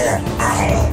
Battle.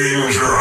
danger.